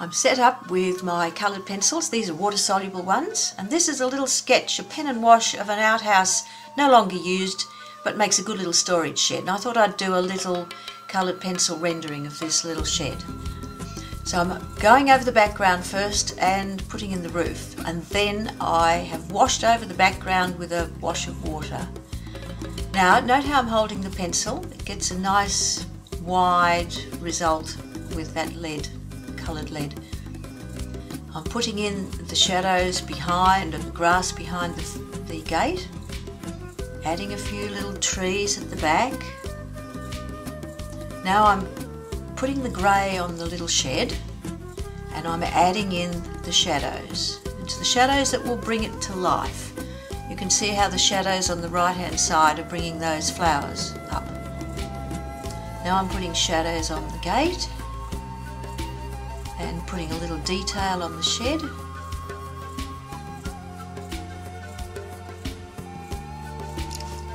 I'm set up with my coloured pencils. These are water soluble ones. And this is a little sketch, a pen and wash of an outhouse no longer used, but makes a good little storage shed. And I thought I'd do a little coloured pencil rendering of this little shed. So I'm going over the background first and putting in the roof. And then I have washed over the background with a wash of water. Now, note how I'm holding the pencil. It gets a nice wide result with that lead coloured lead. I'm putting in the shadows behind and the grass behind the, the gate, adding a few little trees at the back. Now I'm putting the grey on the little shed and I'm adding in the shadows. It's the shadows that will bring it to life. You can see how the shadows on the right hand side are bringing those flowers up. Now I'm putting shadows on the gate and putting a little detail on the shed.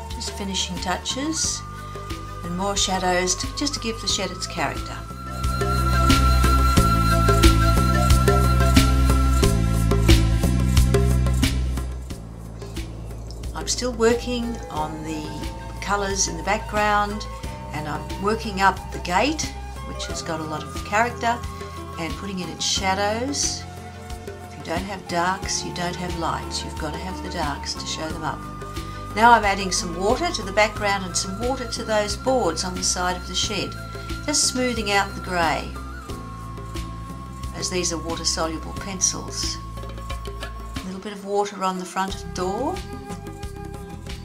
Just finishing touches and more shadows to, just to give the shed its character. I'm still working on the colours in the background and I'm working up the gate which has got a lot of character and putting in its shadows. If you don't have darks, you don't have lights. You've got to have the darks to show them up. Now I'm adding some water to the background and some water to those boards on the side of the shed, just smoothing out the grey, as these are water soluble pencils. A little bit of water on the front of the door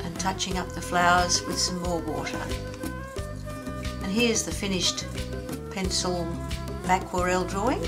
and touching up the flowers with some more water. And here's the finished pencil aquarelle drawing.